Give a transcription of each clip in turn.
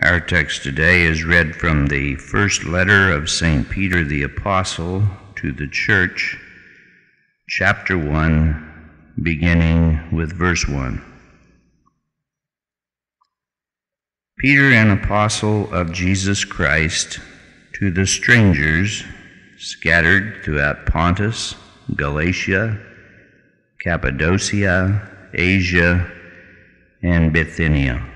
Our text today is read from the first letter of St. Peter the Apostle to the church, chapter 1, beginning with verse 1. Peter, an apostle of Jesus Christ, to the strangers scattered throughout Pontus, Galatia, Cappadocia, Asia, and Bithynia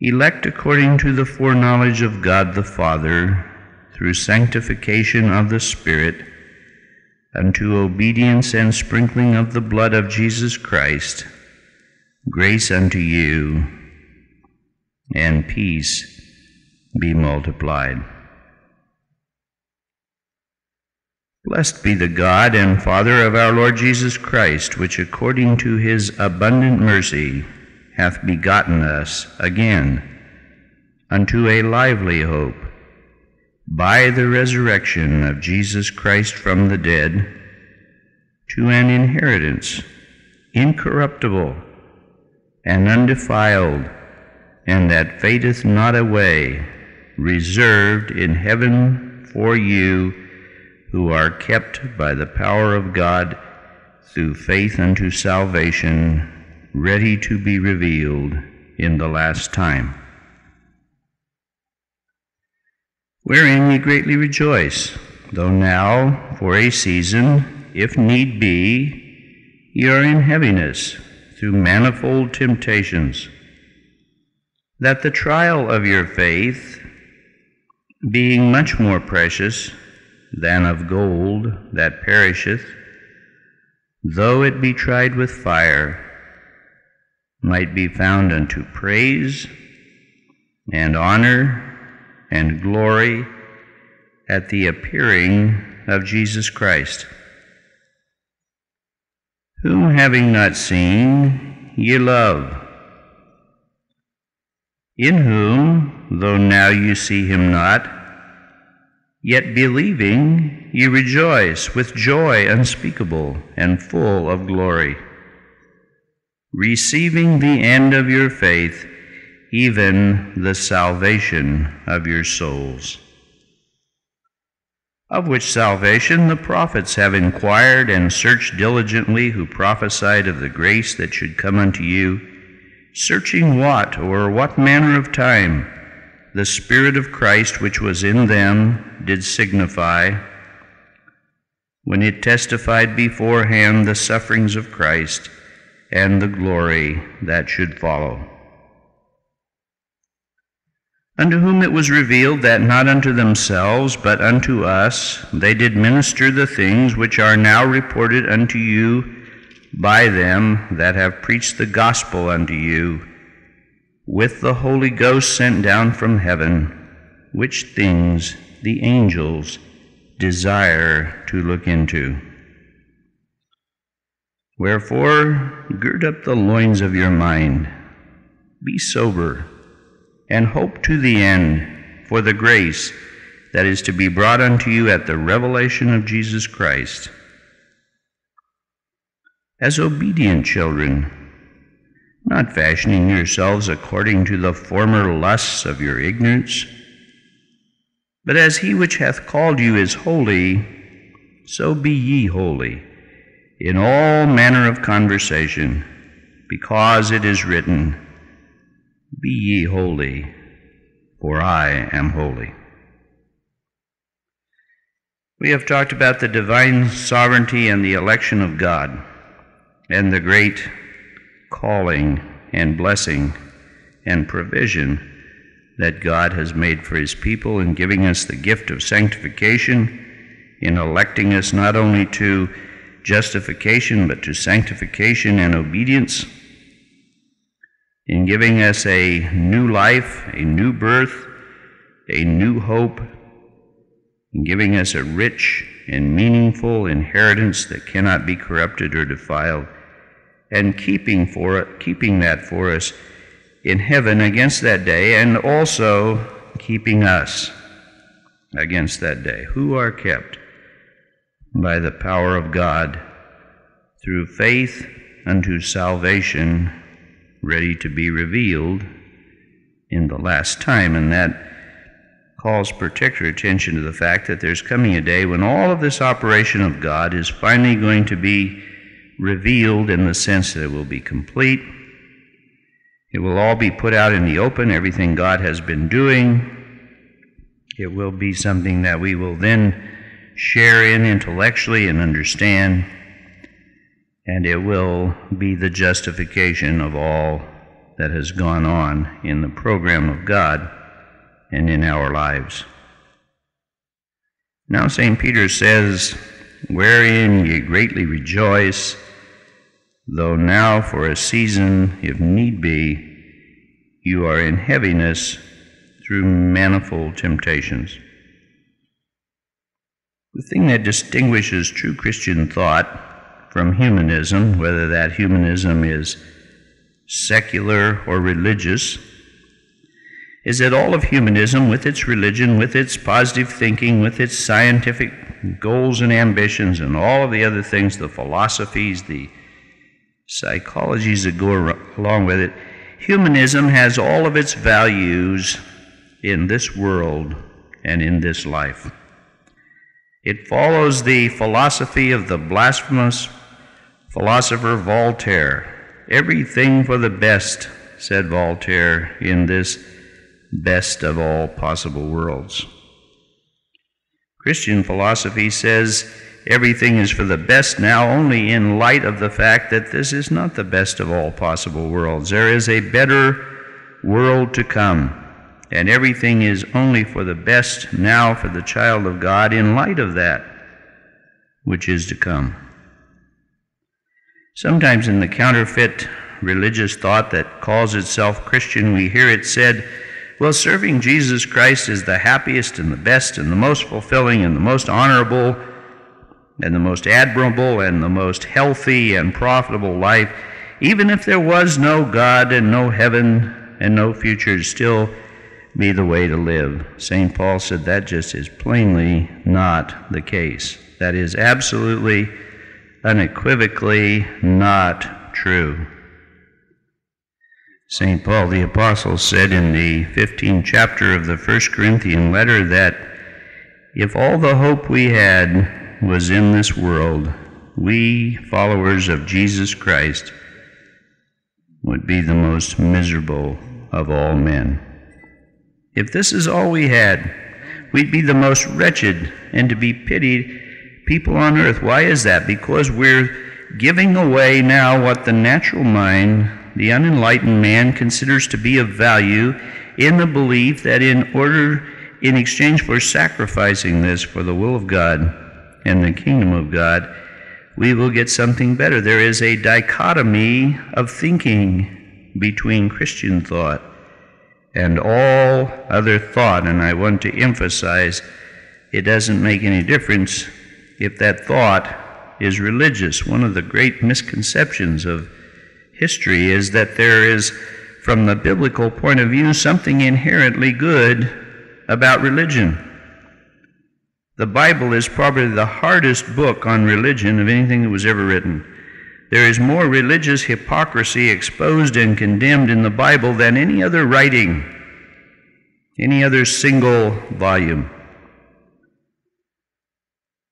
elect according to the foreknowledge of God the Father, through sanctification of the Spirit, unto obedience and sprinkling of the blood of Jesus Christ, grace unto you, and peace be multiplied. Blessed be the God and Father of our Lord Jesus Christ, which according to his abundant mercy hath begotten us again unto a lively hope by the resurrection of Jesus Christ from the dead to an inheritance incorruptible and undefiled and that fadeth not away reserved in heaven for you who are kept by the power of God through faith unto salvation ready to be revealed in the last time. Wherein ye greatly rejoice, though now, for a season, if need be, ye are in heaviness through manifold temptations, that the trial of your faith, being much more precious than of gold that perisheth, though it be tried with fire, might be found unto praise and honor and glory at the appearing of Jesus Christ, whom having not seen ye love, in whom, though now you see him not, yet believing ye rejoice with joy unspeakable and full of glory receiving the end of your faith, even the salvation of your souls. Of which salvation the prophets have inquired and searched diligently, who prophesied of the grace that should come unto you, searching what or what manner of time the Spirit of Christ which was in them did signify, when it testified beforehand the sufferings of Christ and the glory that should follow. Unto whom it was revealed that not unto themselves, but unto us, they did minister the things which are now reported unto you by them that have preached the gospel unto you, with the Holy Ghost sent down from heaven, which things the angels desire to look into. Wherefore, gird up the loins of your mind, be sober, and hope to the end for the grace that is to be brought unto you at the revelation of Jesus Christ. As obedient children, not fashioning yourselves according to the former lusts of your ignorance, but as he which hath called you is holy, so be ye holy in all manner of conversation, because it is written, Be ye holy, for I am holy. We have talked about the divine sovereignty and the election of God, and the great calling and blessing and provision that God has made for his people in giving us the gift of sanctification, in electing us not only to justification, but to sanctification and obedience, in giving us a new life, a new birth, a new hope, in giving us a rich and meaningful inheritance that cannot be corrupted or defiled, and keeping for keeping that for us in heaven against that day, and also keeping us against that day, who are kept by the power of God through faith unto salvation, ready to be revealed in the last time, and that calls particular attention to the fact that there's coming a day when all of this operation of God is finally going to be revealed in the sense that it will be complete. It will all be put out in the open, everything God has been doing. It will be something that we will then share in intellectually and understand, and it will be the justification of all that has gone on in the program of God and in our lives. Now, St. Peter says, Wherein ye greatly rejoice, though now for a season, if need be, you are in heaviness through manifold temptations. The thing that distinguishes true Christian thought from humanism, whether that humanism is secular or religious, is that all of humanism, with its religion, with its positive thinking, with its scientific goals and ambitions, and all of the other things, the philosophies, the psychologies that go along with it, humanism has all of its values in this world and in this life. It follows the philosophy of the blasphemous philosopher Voltaire. Everything for the best, said Voltaire, in this best of all possible worlds. Christian philosophy says everything is for the best now only in light of the fact that this is not the best of all possible worlds. There is a better world to come, and everything is only for the best now for the child of God in light of that which is to come. Sometimes in the counterfeit religious thought that calls itself Christian, we hear it said, well, serving Jesus Christ is the happiest and the best and the most fulfilling and the most honorable and the most admirable and the most healthy and profitable life, even if there was no God and no heaven and no future, still be the way to live. St. Paul said that just is plainly not the case. That is absolutely, unequivocally not true. St. Paul the Apostle said in the 15th chapter of the First Corinthian letter that if all the hope we had was in this world, we, followers of Jesus Christ, would be the most miserable of all men. If this is all we had, we'd be the most wretched and to be pitied people on earth. Why is that? Because we're giving away now what the natural mind the unenlightened man considers to be of value in the belief that in order, in exchange for sacrificing this for the will of God and the kingdom of God, we will get something better. There is a dichotomy of thinking between Christian thought and all other thought, and I want to emphasize it doesn't make any difference if that thought is religious. One of the great misconceptions of history is that there is, from the biblical point of view, something inherently good about religion. The Bible is probably the hardest book on religion of anything that was ever written. There is more religious hypocrisy exposed and condemned in the Bible than any other writing, any other single volume.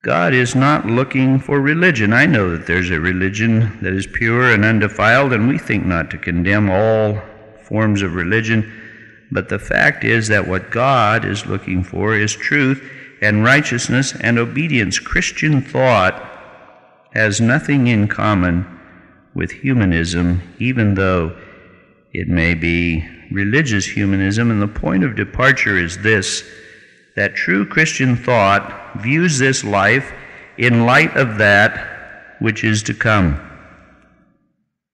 God is not looking for religion. I know that there's a religion that is pure and undefiled, and we think not to condemn all forms of religion. But the fact is that what God is looking for is truth and righteousness and obedience. Christian thought has nothing in common with humanism, even though it may be religious humanism. And the point of departure is this that true Christian thought views this life in light of that which is to come.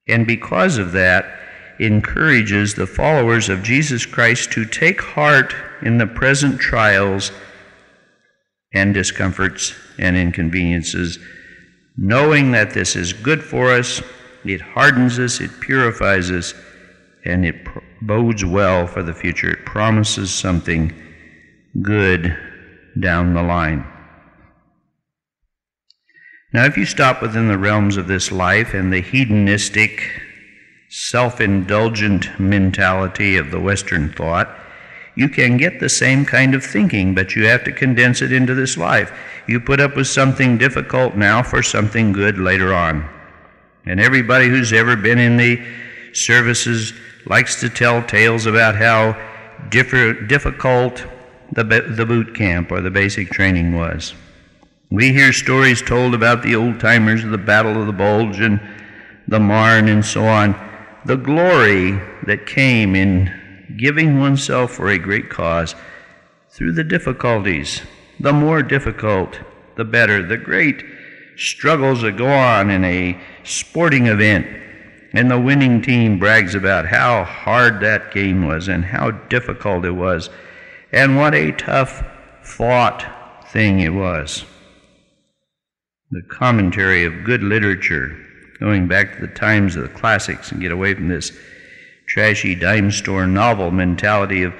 And because of that, encourages the followers of Jesus Christ to take heart in the present trials and discomforts and inconveniences, knowing that this is good for us, it hardens us, it purifies us, and it bodes well for the future. It promises something good down the line. Now, if you stop within the realms of this life and the hedonistic self indulgent mentality of the Western thought, you can get the same kind of thinking, but you have to condense it into this life. You put up with something difficult now for something good later on. And everybody who's ever been in the services likes to tell tales about how difficult the, the boot camp or the basic training was. We hear stories told about the old timers of the Battle of the Bulge and the Marne and so on. The glory that came in giving oneself for a great cause through the difficulties. The more difficult, the better. The great struggles that go on in a sporting event, and the winning team brags about how hard that game was and how difficult it was, and what a tough fought thing it was. The commentary of good literature, going back to the times of the classics and get away from this trashy dime store novel mentality of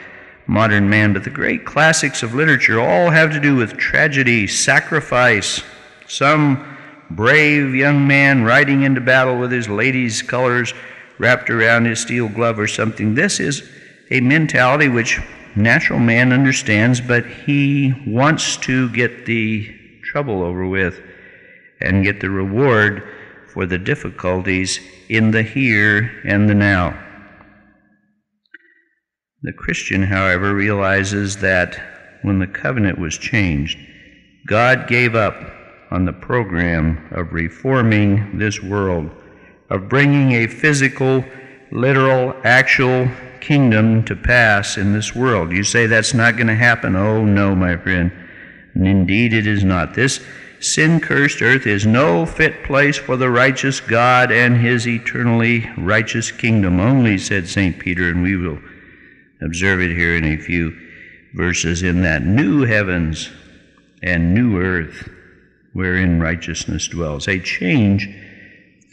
modern man, but the great classics of literature all have to do with tragedy, sacrifice, some brave young man riding into battle with his lady's colors wrapped around his steel glove or something. This is a mentality which natural man understands, but he wants to get the trouble over with and get the reward for the difficulties in the here and the now. The Christian, however, realizes that when the covenant was changed, God gave up on the program of reforming this world, of bringing a physical, literal, actual kingdom to pass in this world. You say that's not going to happen. Oh, no, my friend. And indeed, it is not. This sin cursed earth is no fit place for the righteous God and his eternally righteous kingdom only, said St. Peter, and we will observe it here in a few verses in that new heavens and new earth wherein righteousness dwells. A change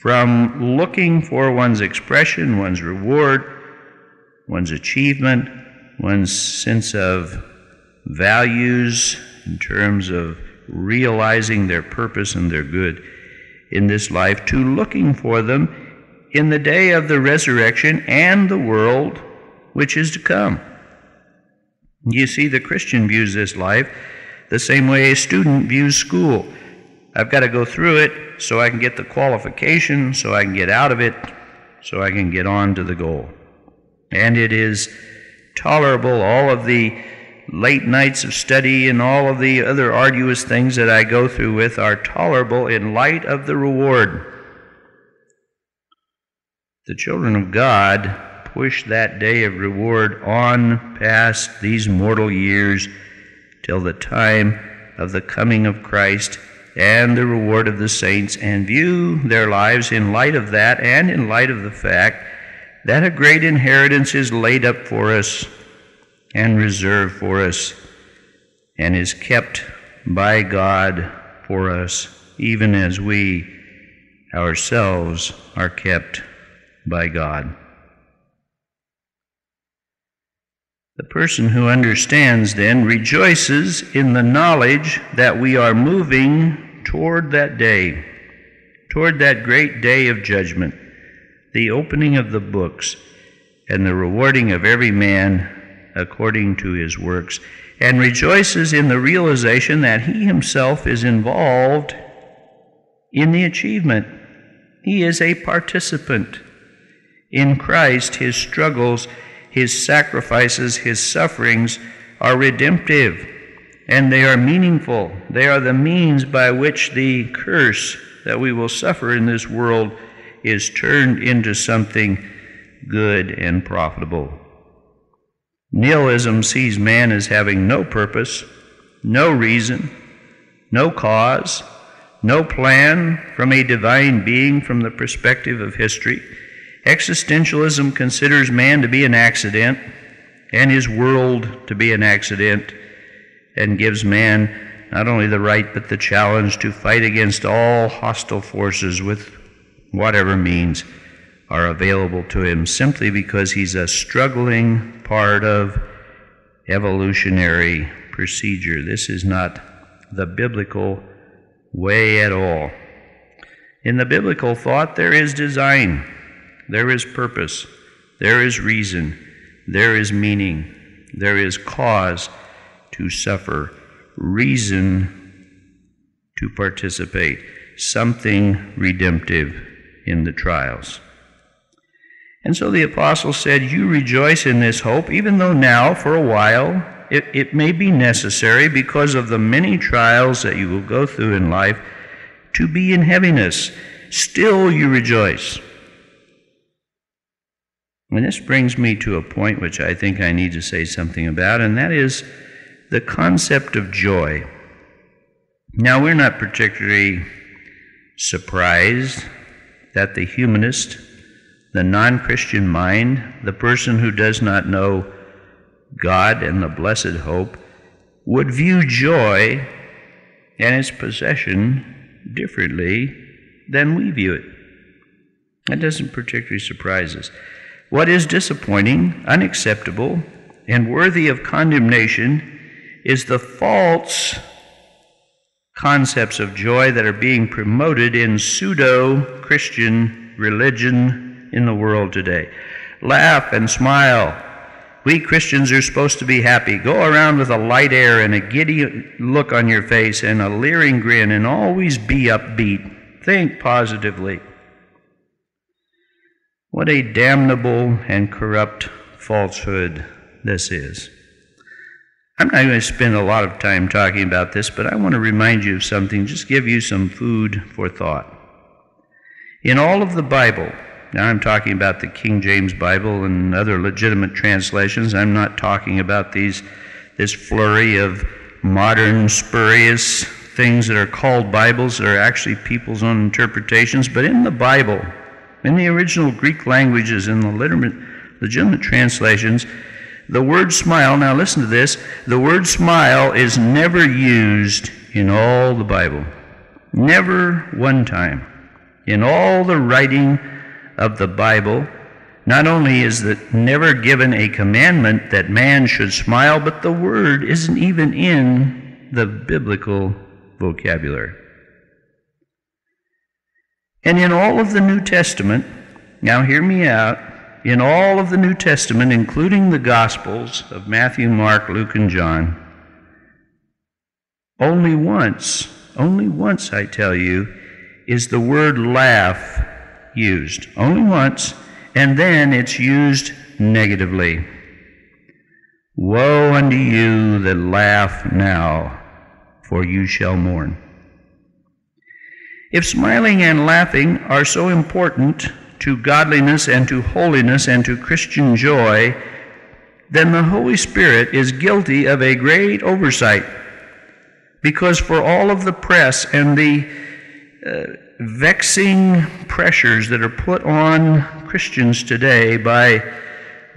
from looking for one's expression, one's reward, one's achievement, one's sense of values in terms of realizing their purpose and their good in this life to looking for them in the day of the resurrection and the world which is to come. You see, the Christian views this life the same way a student views school. I've got to go through it so I can get the qualification, so I can get out of it, so I can get on to the goal. And it is tolerable, all of the late nights of study and all of the other arduous things that I go through with are tolerable in light of the reward. The children of God push that day of reward on past these mortal years till the time of the coming of Christ and the reward of the saints, and view their lives in light of that and in light of the fact that a great inheritance is laid up for us and reserved for us and is kept by God for us, even as we ourselves are kept by God. The person who understands then rejoices in the knowledge that we are moving toward that day, toward that great day of judgment, the opening of the books, and the rewarding of every man according to his works, and rejoices in the realization that he himself is involved in the achievement. He is a participant. In Christ, his struggles his sacrifices, his sufferings are redemptive and they are meaningful. They are the means by which the curse that we will suffer in this world is turned into something good and profitable. Nihilism sees man as having no purpose, no reason, no cause, no plan from a divine being from the perspective of history Existentialism considers man to be an accident and his world to be an accident and gives man not only the right but the challenge to fight against all hostile forces with whatever means are available to him simply because he's a struggling part of evolutionary procedure. This is not the biblical way at all. In the biblical thought, there is design. There is purpose. There is reason. There is meaning. There is cause to suffer. Reason to participate. Something redemptive in the trials. And so the apostle said, You rejoice in this hope, even though now, for a while, it, it may be necessary because of the many trials that you will go through in life to be in heaviness. Still you rejoice. And this brings me to a point which I think I need to say something about, and that is the concept of joy. Now, we're not particularly surprised that the humanist, the non Christian mind, the person who does not know God and the blessed hope, would view joy and its possession differently than we view it. That doesn't particularly surprise us. What is disappointing, unacceptable, and worthy of condemnation is the false concepts of joy that are being promoted in pseudo Christian religion in the world today. Laugh and smile. We Christians are supposed to be happy. Go around with a light air and a giddy look on your face and a leering grin and always be upbeat. Think positively. What a damnable and corrupt falsehood this is. I'm not going to spend a lot of time talking about this, but I want to remind you of something, just give you some food for thought. In all of the Bible, now I'm talking about the King James Bible and other legitimate translations. I'm not talking about these this flurry of modern spurious things that are called Bibles that are actually people's own interpretations, but in the Bible, in the original Greek languages, in the legitimate, translations, the word smile, now listen to this, the word smile is never used in all the Bible. Never one time. In all the writing of the Bible, not only is it never given a commandment that man should smile, but the word isn't even in the biblical vocabulary. And in all of the New Testament, now hear me out, in all of the New Testament, including the Gospels of Matthew, Mark, Luke, and John, only once, only once, I tell you, is the word laugh used. Only once, and then it's used negatively. Woe unto you that laugh now, for you shall mourn. If smiling and laughing are so important to godliness and to holiness and to Christian joy, then the Holy Spirit is guilty of a great oversight. Because for all of the press and the uh, vexing pressures that are put on Christians today by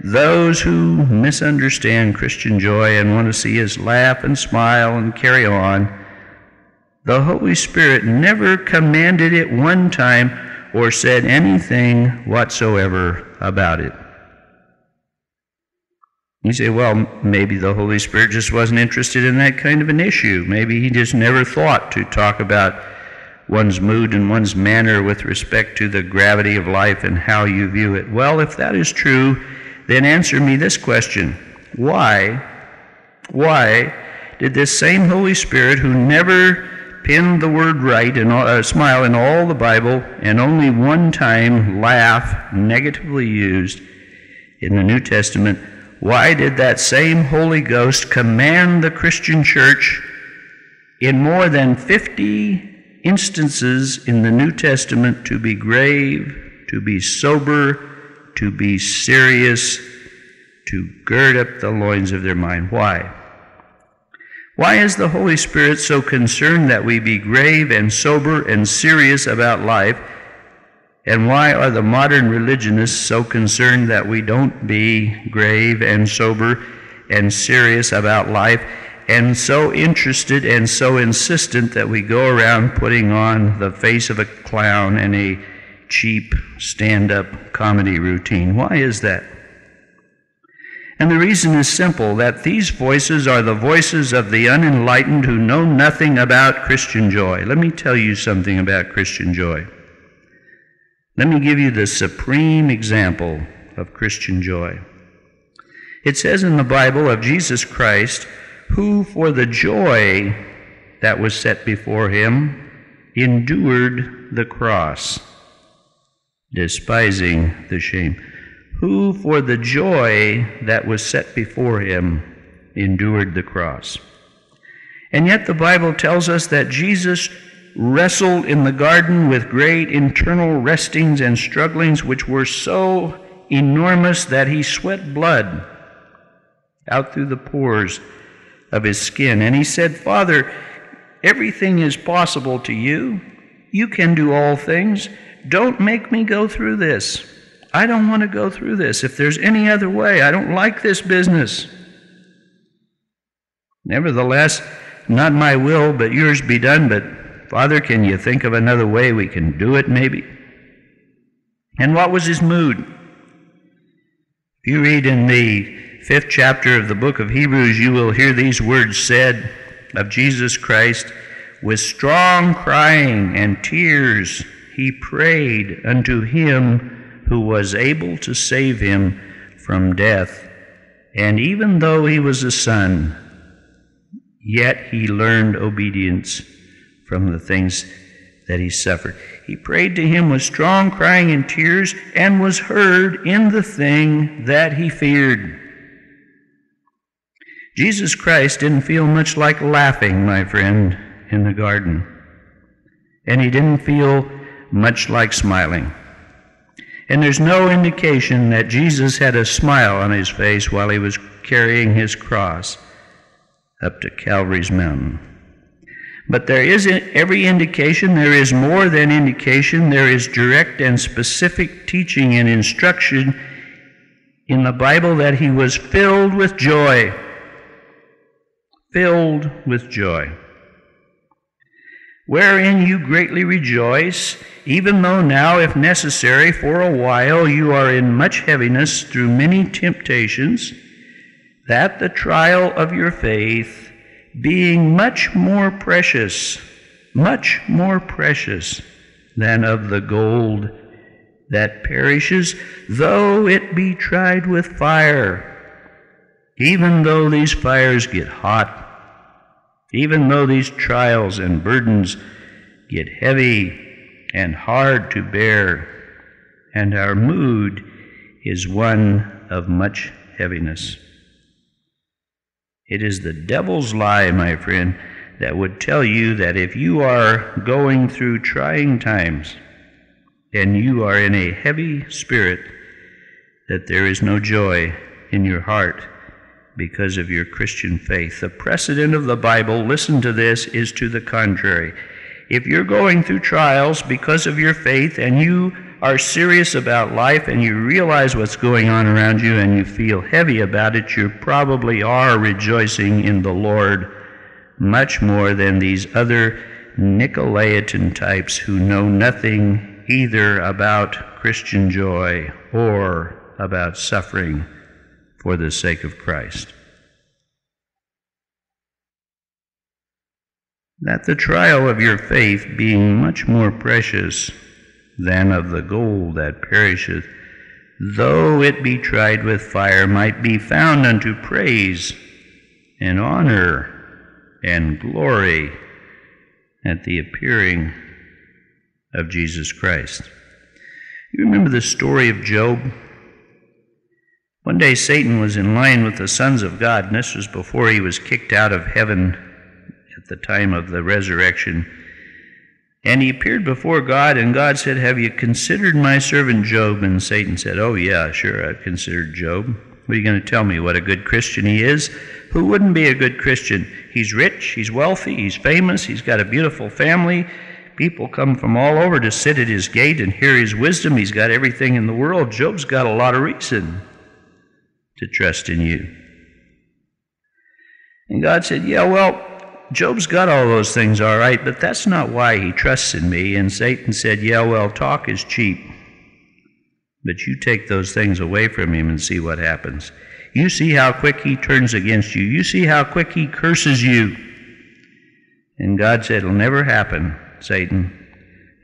those who misunderstand Christian joy and want to see us laugh and smile and carry on, the Holy Spirit never commanded it one time or said anything whatsoever about it. You say, well, maybe the Holy Spirit just wasn't interested in that kind of an issue. Maybe he just never thought to talk about one's mood and one's manner with respect to the gravity of life and how you view it. Well, if that is true, then answer me this question Why, why did this same Holy Spirit who never pinned the word right and uh, smile in all the Bible, and only one time laugh negatively used in the New Testament. Why did that same Holy Ghost command the Christian church in more than 50 instances in the New Testament to be grave, to be sober, to be serious, to gird up the loins of their mind? Why? Why is the Holy Spirit so concerned that we be grave and sober and serious about life? And why are the modern religionists so concerned that we don't be grave and sober and serious about life and so interested and so insistent that we go around putting on the face of a clown and a cheap stand up comedy routine? Why is that? And the reason is simple that these voices are the voices of the unenlightened who know nothing about Christian joy. Let me tell you something about Christian joy. Let me give you the supreme example of Christian joy. It says in the Bible of Jesus Christ, who for the joy that was set before him endured the cross, despising the shame. Who for the joy that was set before him endured the cross. And yet the Bible tells us that Jesus wrestled in the garden with great internal restings and strugglings which were so enormous that he sweat blood out through the pores of his skin. And he said, Father, everything is possible to you. You can do all things. Don't make me go through this. I don't want to go through this. If there's any other way, I don't like this business. Nevertheless, not my will, but yours be done. But, Father, can you think of another way we can do it, maybe? And what was his mood? If you read in the fifth chapter of the book of Hebrews, you will hear these words said of Jesus Christ with strong crying and tears, he prayed unto him who was able to save him from death. And even though he was a son, yet he learned obedience from the things that he suffered. He prayed to him with strong crying and tears and was heard in the thing that he feared. Jesus Christ didn't feel much like laughing, my friend, in the garden. And he didn't feel much like smiling. And there's no indication that Jesus had a smile on his face while he was carrying his cross up to Calvary's mountain. But there is every indication, there is more than indication, there is direct and specific teaching and instruction in the Bible that he was filled with joy. Filled with joy. Wherein you greatly rejoice, even though now, if necessary, for a while you are in much heaviness through many temptations that the trial of your faith, being much more precious, much more precious than of the gold that perishes, though it be tried with fire, even though these fires get hot, even though these trials and burdens get heavy and hard to bear, and our mood is one of much heaviness. It is the devil's lie, my friend, that would tell you that if you are going through trying times and you are in a heavy spirit, that there is no joy in your heart because of your Christian faith. The precedent of the Bible, listen to this, is to the contrary. If you're going through trials because of your faith and you are serious about life and you realize what's going on around you and you feel heavy about it, you probably are rejoicing in the Lord much more than these other Nicolaitan types who know nothing either about Christian joy or about suffering for the sake of Christ. That the trial of your faith being much more precious than of the gold that perisheth, though it be tried with fire, might be found unto praise and honor and glory at the appearing of Jesus Christ. You remember the story of Job? One day Satan was in line with the sons of God, and this was before he was kicked out of heaven at the time of the resurrection. And he appeared before God, and God said, Have you considered my servant Job? And Satan said, Oh, yeah, sure, I've considered Job. What are you going to tell me? What a good Christian he is? Who wouldn't be a good Christian? He's rich, he's wealthy, he's famous, he's got a beautiful family. People come from all over to sit at his gate and hear his wisdom. He's got everything in the world. Job's got a lot of reason to trust in you. And God said, Yeah, well, Job's got all those things all right, but that's not why he trusts in me. And Satan said, Yeah, well, talk is cheap. But you take those things away from him and see what happens. You see how quick he turns against you. You see how quick he curses you. And God said, It'll never happen, Satan.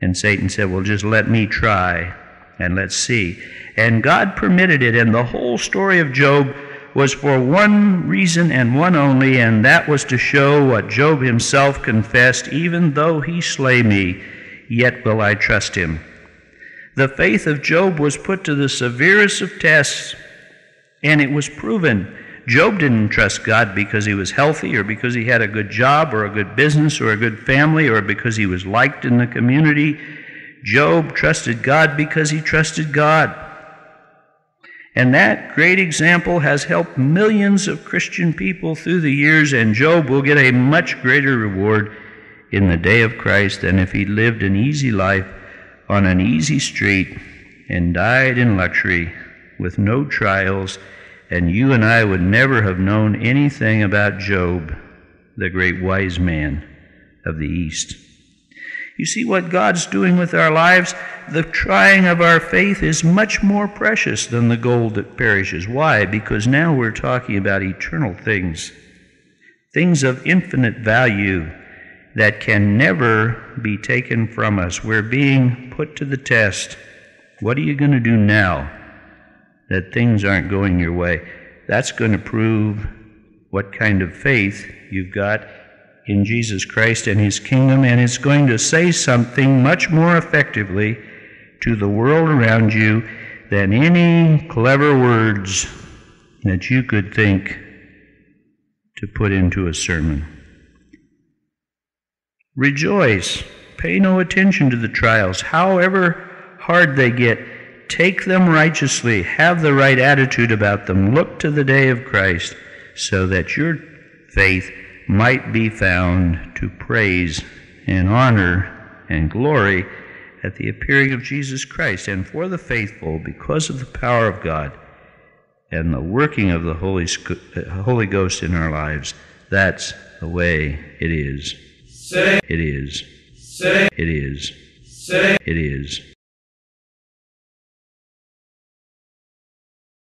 And Satan said, Well, just let me try and let's see. And God permitted it, and the whole story of Job was for one reason and one only, and that was to show what Job himself confessed even though he slay me, yet will I trust him. The faith of Job was put to the severest of tests, and it was proven. Job didn't trust God because he was healthy or because he had a good job or a good business or a good family or because he was liked in the community. Job trusted God because he trusted God. And that great example has helped millions of Christian people through the years, and Job will get a much greater reward in the day of Christ than if he lived an easy life on an easy street and died in luxury with no trials and you and I would never have known anything about Job, the great wise man of the East. You see what God's doing with our lives? The trying of our faith is much more precious than the gold that perishes. Why? Because now we're talking about eternal things, things of infinite value that can never be taken from us. We're being put to the test. What are you going to do now? that things aren't going your way, that's going to prove what kind of faith you've got in Jesus Christ and His kingdom, and it's going to say something much more effectively to the world around you than any clever words that you could think to put into a sermon. Rejoice. Pay no attention to the trials, however hard they get. Take them righteously. Have the right attitude about them. Look to the day of Christ so that your faith might be found to praise and honor and glory at the appearing of Jesus Christ. And for the faithful, because of the power of God and the working of the Holy, uh, Holy Ghost in our lives, that's the way it is. Say, It is. say, It is. say. It is.